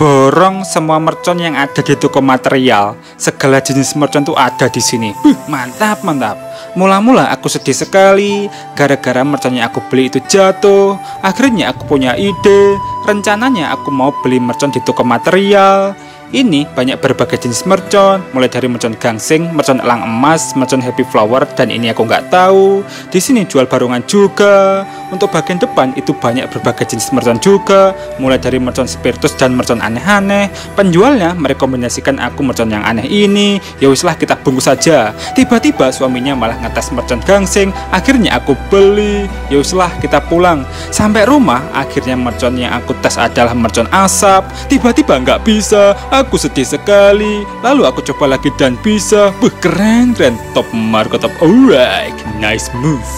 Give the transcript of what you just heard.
borong semua mercon yang ada di toko material. Segala jenis mercon tuh ada di sini. Buh, mantap, mantap. Mula-mula aku sedih sekali gara-gara mercon yang aku beli itu jatuh. Akhirnya aku punya ide. Rencananya aku mau beli mercon di toko material. Ini banyak berbagai jenis mercon, mulai dari mercon gangsing, mercon elang emas, mercon happy flower, dan ini aku nggak tahu. Di sini jual barongan juga. Untuk bagian depan itu banyak berbagai jenis mercon juga, mulai dari mercon spiritus dan mercon aneh-aneh. Penjualnya merekomendasikan aku mercon yang aneh ini. Ya wis lah kita bungkus saja. Tiba-tiba suaminya malah ngetes mercon gangsing. Akhirnya aku beli. Ya wis lah kita pulang. Sampai rumah akhirnya mercon yang aku tes adalah mercon asap. Tiba-tiba nggak bisa. Aku sedih sekali. Lalu aku coba lagi dan bisa. Buh keren keren. Top market top. Alright, nice move.